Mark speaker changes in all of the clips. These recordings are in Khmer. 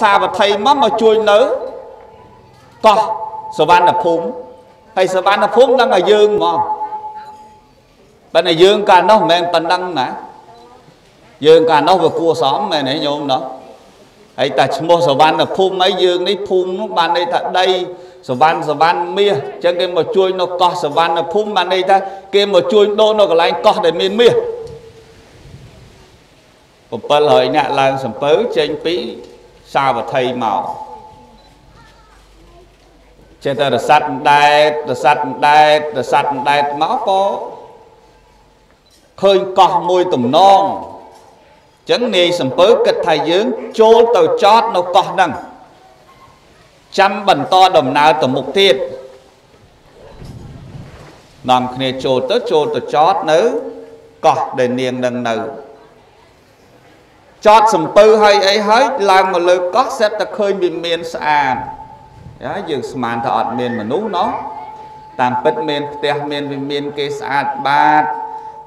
Speaker 1: សាវត្ថីមកមកជួយនៅកោះសវណ្ណភូមិហើយសវណ្ណភូមិដឹងឲ្យយើងហ្មងបើតែយើងកាលនោះមិនមែនប៉ុណ្ណឹងណាយើងកាលនោះវាគួរសមមែនទេញោមណោះហើយតែឈ្មោះសវណ្ណភូមិអីយើងនេះភូមិនោះបានន័យថាដីសវណ្ណសវណ្ណមាសអញ្ចឹងគេមកជួយនៅកោះសវណ្ណភូមិបានន័យថាគេមកជួយដូរនៅកន្លែងកោះដែលមានមាស700នាក់ឡើងសំពៅចេញពី សាវត្ថីមកចេះតែរស័តដែតរស័តដែតរស័តដែតមកក៏ឃើញកោះមួយទំនងចឹងនាយសំពើគិតថាយើងចូលទៅចតនៅកោះហ្នឹងចាំបន្តដំណើរទៅមុខទៀតនាំគ្នាចូលទៅចូលទៅចតនៅកោះដែលនាងនឹងនៅ ចតសំពៅហើយអីហើយឡើងមកលើកោះសេតតែឃើញវាមានស្អាតហើយយើងស្មានថាអត់មានមនុស្សណោះតាមពិតមានផ្ទះមានវិមានគេស្អាតបាត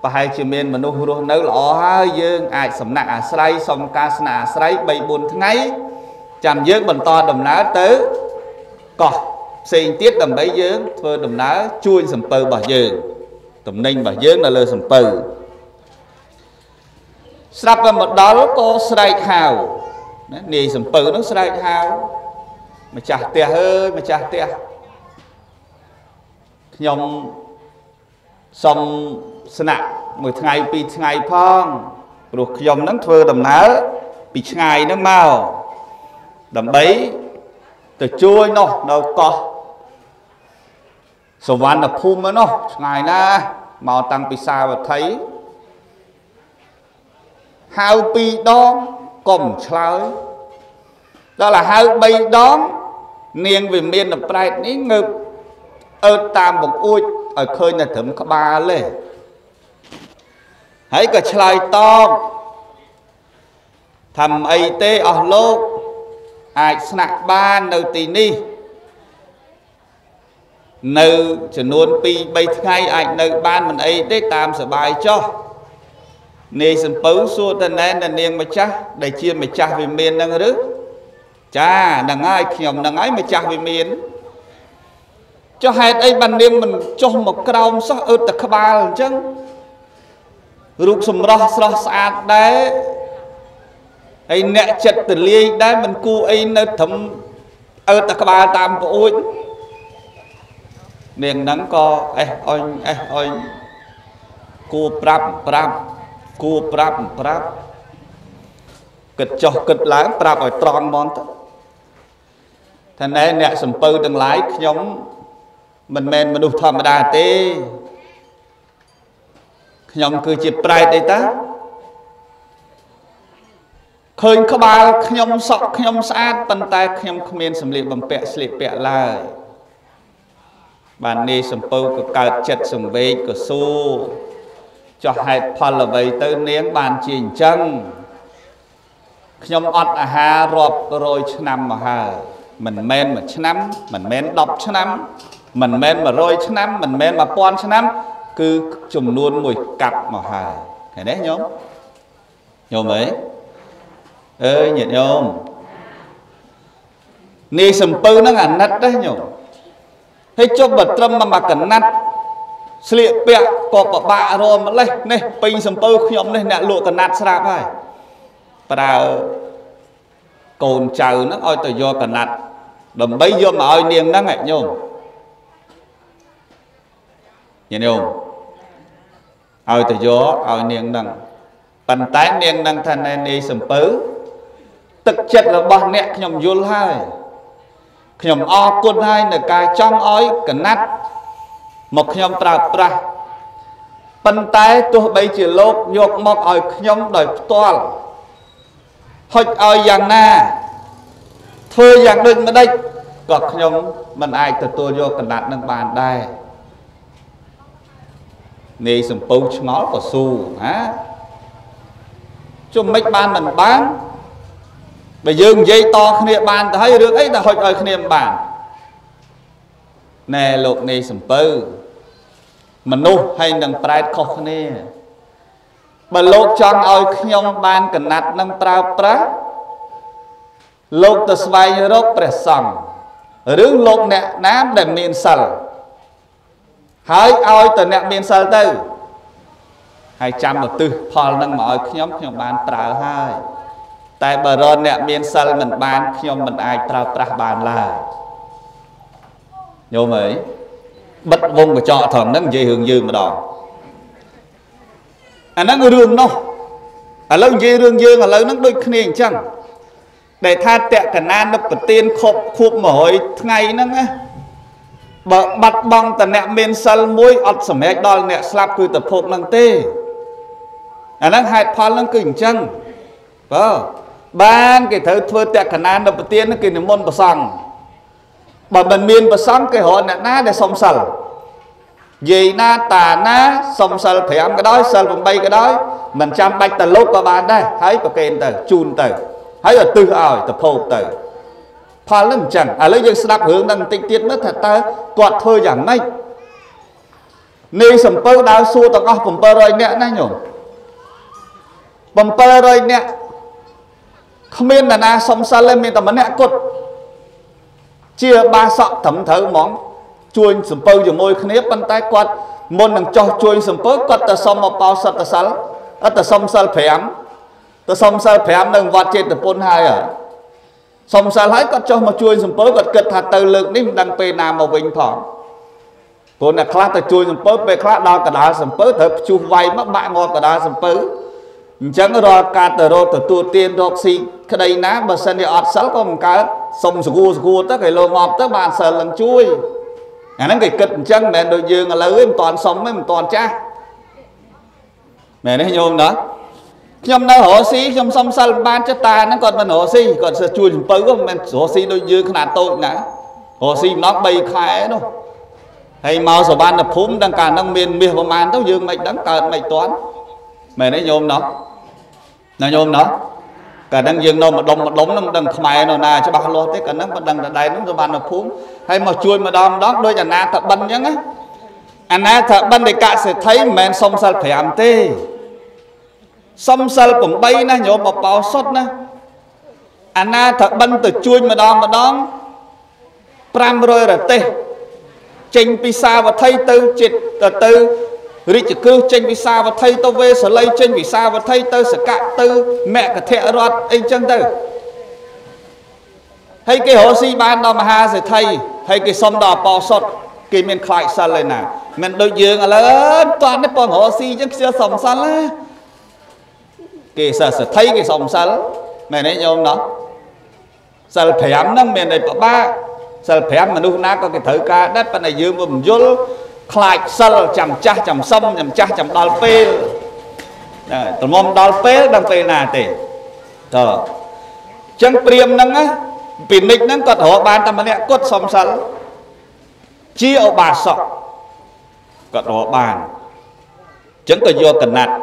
Speaker 1: ប្រហែលជាមានមនុស្សរស់នៅល្អហើយយើងអាចសំណាក់អាស្រ័យសុំការស្នាក់អាស្រ័យ3 4ថ្ងៃចាំយើងបន្តដំណើរទៅកោះផ្សេងទៀតដើម្បីយើងធ្វើដំណើរជួញសំពៅរបស់យើងតំណែងរបស់យើងនៅលើសំពៅ ស្រាប់តែមកដល់ក៏ស្រែកហៅណានាយសំពៅនោះស្រែកហៅម្ចាស់ផ្ទះអើយម្ចាស់ផ្ទះខ្ញុំសុំស្នាក់មួយថ្ងៃពីរថ្ងៃផងព្រោះខ្ញុំនឹងធ្វើដំណើរពីឆ្ងាយហ្នឹងមកដើម្បីទៅជួយនោះនៅកោះសវណ្ណភូមិនោះឆ្ងាយណាស់មកតាំងពីសាវត្ថី ហៅពីរដងកុំឆ្លើយដល់ឲ្យហៅ3ដង នាងវិមានប្រែតនេះងើបអើតតាមបង្អួចឲ្យឃើញតែត្រឹមក្បាលទេហើយក៏ឆ្លើយតបថាមិនអីទេអស់លោកអាចស្នាក់បាននៅទីនេះ នៅចំនួន2 3ថ្ងៃអាចនៅបានមិនអីទេតាមសបាយចុះ នាយសំពៅសួរតណែននាងម្ចាស់ដែលជាម្ចាស់វិមាននឹងឬចាហ្នឹងហើយខ្ញុំហ្នឹងហើយម្ចាស់វិមានចុះហេតុអីបាននាងមិនចុះមកក្រោមសោះអឺតតែក្បាលអញ្ចឹងរូបសម្រស់ស្រស់ស្អាតដែរហើយអ្នកចិត្តទលាយដែរមិនគួរអីនៅត្រឹមអឺតតែក្បាលតាមប្អួចនាងហ្នឹងក៏អេះអុញអេះអុញគួរប្រាប់ប្រាប់ គួរប្រាប់ប្រាប់គិតចុះគិតឡើងប្រាប់ឲ្យត្រង់ហ្មងទៅថាណែអ្នកសំពៅទាំងឡាយខ្ញុំមិនមែនមនុស្សធម្មតាទេខ្ញុំគឺជាប្រែតអីតាឃើញក្បាលខ្ញុំសក់ខ្ញុំស្អាតប៉ុន្តែខ្ញុំគ្មានសម្លៀកបំពាក់ស្លៀកពាក់ឡើយបាននាយសំពៅក៏កើតចិត្តសង្វេគក៏សួរ ចោះហេតុផលអ្វីទៅនាងបានជាអញ្ចឹងខ្ញុំអត់អាហាររាប់រយឆ្នាំមកហើយមិនមែនមួយឆ្នាំមិនមែន10ឆ្នាំ មិនមែន100ឆ្នាំ មិនមែន1000ឆ្នាំ គឺចំនួនមួយកាប់មកហើយឃើញទេញោមញោមអីអើយញាតិញោមនាយសំពៅហ្នឹងអាណិតទេញោមហើយជប់បើត្រឹមមកកណាត់ ស្លៀកពាក់ក៏ពិបាករម្លេះនេះពេញសំពៅខ្ញុំនេះអ្នកលក់កណាត់ស្រាប់ហើយប្រើកូនចៅហ្នឹងឲ្យទៅយកកណាត់ដើម្បីយកមកឲ្យនាងហ្នឹងញោមញាតិញោមឲ្យទៅយកឲ្យនាងហ្នឹងប៉ុន្តែនាងហ្នឹងថាណែនាយសំពៅទឹកចិត្តរបស់អ្នកខ្ញុំយល់ហើយខ្ញុំអរគុណហើយនៅការចង់ឲ្យកណាត់ មកខ្ញុំប្រើប្រាស់ប៉ុន្តែទោះបីជាលោកយកមកឲ្យខ្ញុំដោយផ្ទាល់ហុចឲ្យយ៉ាងណាធ្វើយ៉ាងដូចម្ដេចក៏ខ្ញុំមិនអាចទទួលយកកណាត់នឹងបានដែរនាយសំពៅឆ្ងល់ក៏ស៊ូណាជុំមិនបានមិនបានបើយើងនិយាយតគ្នាបានទៅហើយរឿងអីដែលហុចឲ្យគ្នាមិនបាន ណែលោកនាយសំពៅមនុស្សហើយនឹងប្រែតខុសគ្នាបើលោកចង់ឲ្យខ្ញុំបានកណាត់នឹងប្រើប្រាស់លោកទៅស្វែងរកព្រះសង្ឃឬលោកអ្នកណាដែលមានសិលហើយឲ្យទៅអ្នកមានសិលទៅហើយចាំឧទ្ទិសផលនឹងមកឲ្យខ្ញុំខ្ញុំបានប្រើហើយតែបើរនអ្នកមានសិលមិនបានខ្ញុំមិនអាចប្រើប្រាស់បានឡើយ ញោមអើយបិទវងកញ្ចក់ត្រង់ហ្នឹងនិយាយរឿងយើងម្ដងអាហ្នឹងរឿងនោះឥឡូវនិយាយរឿងយើងឥឡូវហ្នឹងដូចគ្នាអញ្ចឹងដែលថាតកណានប្រទៀនខົບខួប100ថ្ងៃហ្នឹងណាបើបាត់បង់តអ្នកមានសិលមួយអត់សម្រេចដល់អ្នកស្លាប់គឺទៅភពហ្នឹងទេអាហ្នឹងហេតុផលហ្នឹងគឺអញ្ចឹងបើបានគេត្រូវធ្វើតក្កណានប្រទៀនគេនិមន្តប្រសង់ បើមិនមានប្រសង់គេរកអ្នកណាដែលសុំសិលយាយណាតាណាសុំសិល5ក៏ដោយសិល8ក៏ដោយមិនចាំបាច់ទៅលោកក៏បានដែរហើយប្រកេនទៅជូនទៅហើយឧទ្ទិសឲ្យទៅភោគទៅផលនឹងអញ្ចឹងឥឡូវយើងស្ដាប់រឿងហ្នឹងបន្តិចទៀតមើលថាតើគាត់ធ្វើយ៉ាងម៉េចនាយសំពៅដើរសួរទាំងអស់700នាក់ណាញោម700នាក់គ្មាននរណាសុំសិលទេមានតែម្នាក់គត់ ជាបាសក់ត្រឹមត្រូវហ្មងជួយសំពៅជាមួយគ្នាប៉ុន្តែគាត់មុននឹងចោះជួយសំពៅគាត់ទៅសុំមកបោសតសិលអត់ទៅសុំសិល5ទៅសុំសិល5នៅវត្តចេតពុនហើយសុំសិលហើយគាត់ចុះមកជួយសំពៅគាត់គិតថាទៅលើកនេះមិនដឹងពេលណាមកវិញផងព្រោះអ្នកខ្លះទៅជួយសំពៅពេលខ្លះដល់កដាលសំពៅត្រូវព្យុះវាយមកបាក់ងាប់កដាលសំពៅអញ្ចឹងរាល់ការទៅរកទទួលទានរកស៊ីក្តីណាបើសិនជាអត់សិលក៏មិនកើត សុំសគួរសគួរទៅគេលោកងាប់ទៅបានសិលនឹងជួយអាហ្នឹងគេគិតអញ្ចឹងមិនមែនដូចយើងឥឡូវទេមិនតាន់សុំទេមិនតាន់ចាស់មែនទេញោមណាខ្ញុំនៅរស់ស៊ីខ្ញុំសុំសិលបានចិត្តតាហ្នឹងគាត់មិនរស់ស៊ីគាត់ជួយសំពៅមិនមែនរស់ស៊ីដូចយើងខ្នាតតូចណារស់ស៊ីម្ដង3ខែនោះហើយមកសវណ្ណភូមិដល់កាលហ្នឹងមានមាសប្រមាណទៅយើងមិនដឹងកើតមិនតាន់មែនទេញោមណោះណាញោមណោះ កាលហ្នឹងយើងនៅម្ដុំម្ដុំហ្នឹងមិនដឹងខ្មែរនៅណាច្បាស់លាស់ទេកាលហ្នឹងមិនដឹងតែដែរហ្នឹងសវណ្ណភូមិហើយមកជួយម្ដងម្ដងដូចអាណាតបិនអញ្ចឹងណាអាណាតបិននៃកសិទ្ធិមិនមែនសុំសិល5ទេសុំសិល8ណាញោមបបោសុតណាអាណាតបិនទៅជួយម្ដងម្ដង500រទេសចេញពីសាវត្ថីទៅចិត្តទៅទៅ រាជគ្រឹះចេញវិសាវត្ថីទៅវេសល័យចេញវិសាវត្ថីទៅសកៈទៅមគ្គធរតអីចឹងទៅហើយគេរកស៊ីបានដល់មហាសេដ្ឋីហើយគេសុំដល់អបោសុតគេមានខ្លាចសិលឯណាមិនដូចយើងឥឡូវអត់តាន់ទេបងរកស៊ីចឹងខ្ជិលសុំសិលណាគេសិស្សសេដ្ឋីគេសុំសិលមែនទេញោមណោះសិល5ហ្នឹងមានតែពិបាកសិល5មនុស្សណាក៏គេត្រូវការដែរប៉ុន្តែយើងមិនយល់ ខ្លាចសិលចាំចាស់ចាំសុំចាំចាស់ចាំដល់ពេលត្មមដល់ពេលដល់ពេលណាទេតើអញ្ចឹងព្រាមហ្នឹងណាពីនិចហ្នឹងគាត់រកបានតែម្នាក់គាត់សុំសិលជាឧបាសកគាត់រកបានអញ្ចឹងក៏យកកណាត់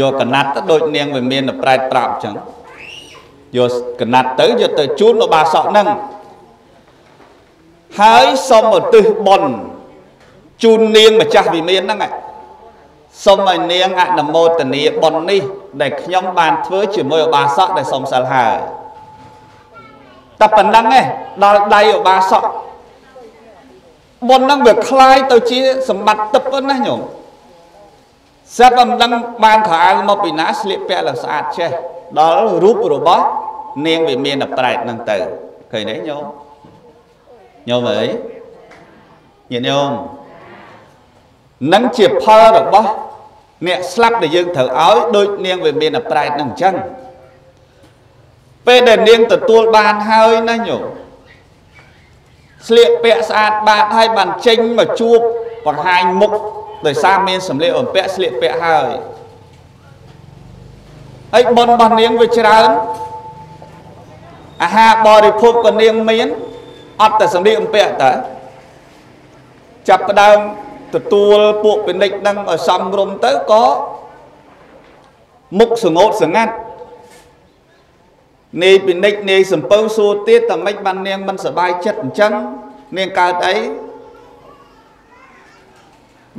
Speaker 1: យកកណាត់ទៅដូចនាងវាមានប្រែតប្រាប់អញ្ចឹងយកកណាត់ទៅយកទៅជូនឧបាសកហ្នឹងហើយសុំឧទ្ទិសបុណ្យ ជូននាងម្ចាស់វិមានហ្នឹងសូមឲ្យនាងអនុមោទនាបុណ្យនេះ ដែលខ្ញុំបានធ្វើជាមួយឧបាសកដែលសុំសិលហើយតែប៉ុណ្ណឹងឯងដល់ដៃឧបាសកបុណ្យហ្នឹងវាคล้ายទៅជាសម្បត្តិទឹកប៉ុណ្ណាញោមសិតមិនដឹងបានខោអាវមកពីណាស្លៀកពាក់ឡើងស្អាតចេះដល់រូបរបស់នាងវិមានប្រែតហ្នឹងទៅឃើញទេញោមញោមអើយញាតិញោម នឹងជាផលរបស់អ្នកស្លាប់ដែលយើងត្រូវឲ្យដូចនាងវាមានអប្រែតនឹងអញ្ចឹងពេលដែលនាងទទួលបានហើយណាញោមស្លៀកពាក់ស្អាតបាតហើយបានចេញមកជួបបង្ហាញមុខដោយសារមានសម្លៀកបំពាក់ស្លៀកពាក់ហើយហើយបុណ្យរបស់នាងវាច្រើនអាហារបរិភោគក៏នាងមានអត់តែសម្លៀកបំពាក់តើចាប់ផ្ដើម ទទួលពួកពាណិជ្ជនឹងឲ្យសំរុំទៅក៏មុខសងោតសងាត់នាយពាណិជ្ជនាយសំពៅសួរទៀតតែមិនបាននាងមិនសบายចិត្តអញ្ចឹងនាងកើតអី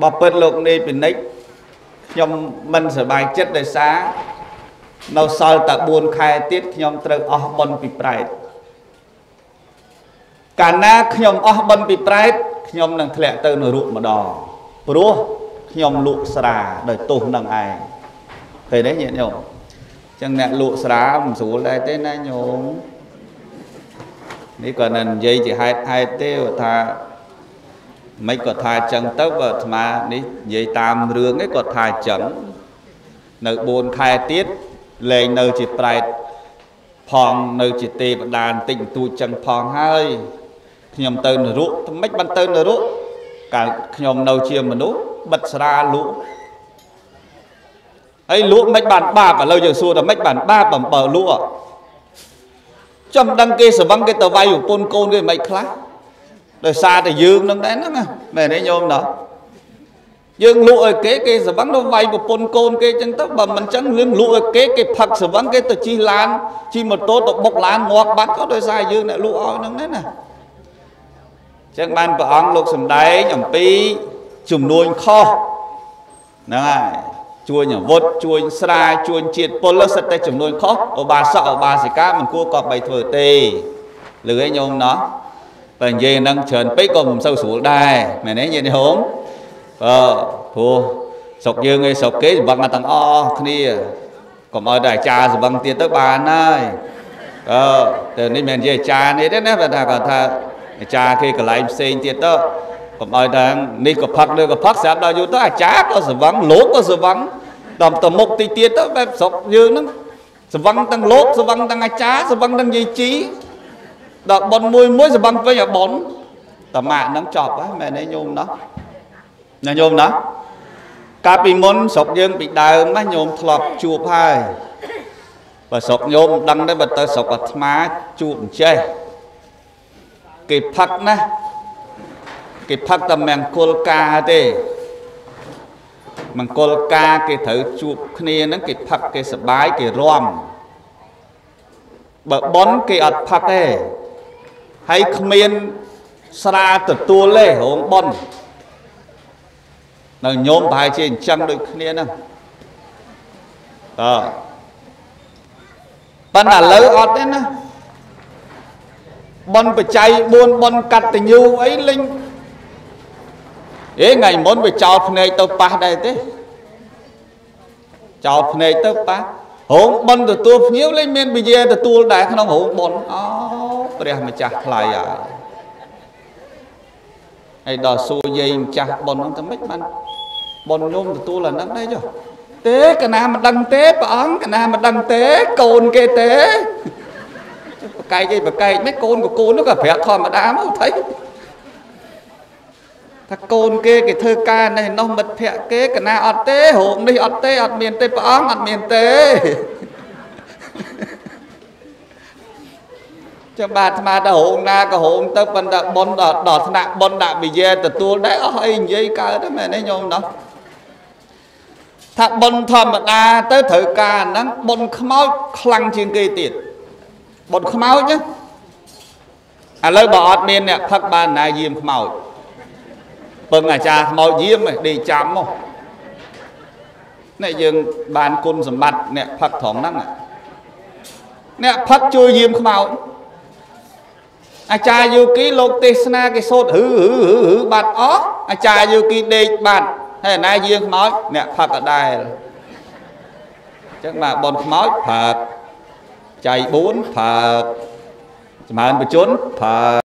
Speaker 1: បបិទ្ធលោកនាយពាណិជ្ជខ្ញុំមិនសบายចិត្តដោយសារ នៅសល់តែ4ខែទៀតខ្ញុំត្រូវអស់បុណ្យពីប្រែតកាលណាខ្ញុំអស់បុណ្យពីប្រែត ខ្ញុំនឹងធ្លាក់ទៅនរកម្ដងព្រោះខ្ញុំលក់ស្រាដោយទោសនឹងឯងឃើញទេញាតិញោមចឹងអ្នកលក់ស្រាមិនស្រួលដែរទេណាញោមនេះក៏នឹងនិយាយជាហេតុហេតុទេថាមិនក៏ថាអញ្ចឹងទៅបើអាត្មានេះនិយាយតាមរឿងនេះគាត់ថាអញ្ចឹងនៅ4ខែទៀតលែងនៅជាប្រែតផងនៅជាទេវតាបន្តិចបន្តួចចឹងផងហើយ ខ្ញុំទៅនរកថ្មិចបានទៅនរកកាលខ្ញុំនៅជាមនុស្សបិទស្រាលក់ហើយលក់មិនបានបាបឥឡូវយើងសួរថាមិនបានបាបបំបើលក់ចំដឹងគេសវឹងគេទៅវាយប្រពន្ធកូនគេមិនខ្លះដោយសារតែយើងនឹងដែរហ្នឹងមែនទេញោមណោះយើងលក់ឲ្យគេគេសវឹងទៅវាយប្រពន្ធកូនគេចឹងទៅបើមិនចឹងយើងលក់ឲ្យគេគេផឹកសវឹងគេទៅជិះឡានជិះម៉ូតូទៅបុកឡានងាប់បាត់ក៏ដោយសារយើងអ្នកលក់ឲ្យហ្នឹងដែរណា ចឹងបានព្រះអង្គលោកសំដែងអំពីជំនួញខុសហ្នឹងហើយជួញអាវុធជួញស្រាជួញជាតិពលសិតតែចំនួនខុសឧបាសកឧបាសិកាមិនគួរក៏បីធ្វើទេលឺឯងញោមណោះបើនិយាយហ្នឹងច្រើនពេកក៏មិនសូវស្រួលដែរមែនទេញាតិញោមអឺព្រោះស្រុកយើងឯងស្រុកគេសម្បត្តិមកទាំងអស់គ្នាកុំឲ្យតែអាចារ្យសម្បត្តិទៀតទៅបានហើយអឺតែនេះមិននិយាយអាចារ្យនេះទេណាបើថាគាត់ថា អាចារ្យគេកន្លែងផ្សេងទៀតទៅកុំឲ្យតែនេះក៏ផឹកលើក៏ផឹកស្រាប់ដល់យូរទៅអាចារ្យក៏ស្វឹងលោកក៏ស្វឹងដល់ទៅមុខតិចទៀតទៅបែបស្រុកយើងហ្នឹងស្វឹងទាំងលោកស្វឹងទាំងអាចារ្យស្វឹងទាំងយាយជីដល់ប៉ុនមួយមួយស្វឹងពេញអាប៉ុនតាម៉ាក់ហ្នឹងចប់ហើយមែនទេញោមណោះណាញោមណោះកាលពីមុនស្រុកយើងពីដើមណាញោមធ្លាប់ជួបហើយបើស្រុកញោមដឹងទេបើទៅស្រុកអាត្មាជួបអញ្ចេះ គេផឹកណាគេផឹកតែមង្គលការទេមង្គលការគេត្រូវជួបគ្នាហ្នឹងគេផឹកគេសបាយគេរំបើប៉ុនគេអត់ផឹកទេហើយគ្មានស្រាទទួលទេរោងប៉ុននៅញោមប្រហែលជាអញ្ចឹងដូចគ្នាហ្នឹងតើប៉ុន្តែឥឡូវអត់ទេណា ប៉ុនបច្ច័យ4ប៉ុនកតញ្ញូអីលេងអេថ្ងៃមុនវាចោលភ្នែកទៅប៉ះដែរទេចោលភ្នែកទៅប៉ះរោងប៉ុនទទួលភ្ញៀវលេងមានវិយាទទួលដែរក្នុងរោងប៉ុនអូព្រះម្ចាស់ថ្លៃហើយហើយដល់សួរយាយម្ចាស់ប៉ុនហ្នឹងទៅមិនបានប៉ុនញោមទទួលអាហ្នឹងដែរចុះទេកណាមិនដឹងទេព្រះអង្គកណាមិនដឹងទេកូនគេទេប្រ កែកអីប្រកែកមិនកូនក៏កូននោះក៏ប្រាប់ធម្មតាមកថៃថាកូនគេគេធ្វើការនេះនោះមិត្តភ័ក្ដិគេកណាអត់ទេរោងនេះអត់ទេអត់មានទេព្រះអង្គអត់មានទេចាំបាទស្មាទៅរោងណាក៏រោងទៅប៉ុន្តែប៉ុនដល់ដល់ថ្នាក់ប៉ុនដាក់វិយាទទួលដែរអស់អីនិយាយកើតទេមែនទេញោមណោះថាប៉ុនធម្មតាទៅត្រូវការហ្នឹងប៉ុនខ្មោចខ្លាំងជាងគេទៀត ប៉ុនខ្មោចណាឥឡូវបើអត់មានអ្នកផឹកបានណាយាមខ្មោចពឹងអាចារ្យខ្មោចយាមដេកចាំមកនេះយើងបានគុណសម្បត្តិអ្នកផឹកត្រង់ហ្នឹងអ្នកផឹកជួយយាមខ្មោចអាចារ្យយោគីលោកទេសនាគេសូត្រហឺហឺហឺបាត់អស់អាចារ្យយោគីដេកបាត់ហើយណាយាងខ្មោចអ្នកផឹកក៏ដែរអញ្ចឹងបាទបនខ្មោចផឹក ចៃ4ផឹកចម្រើនបជនផឹក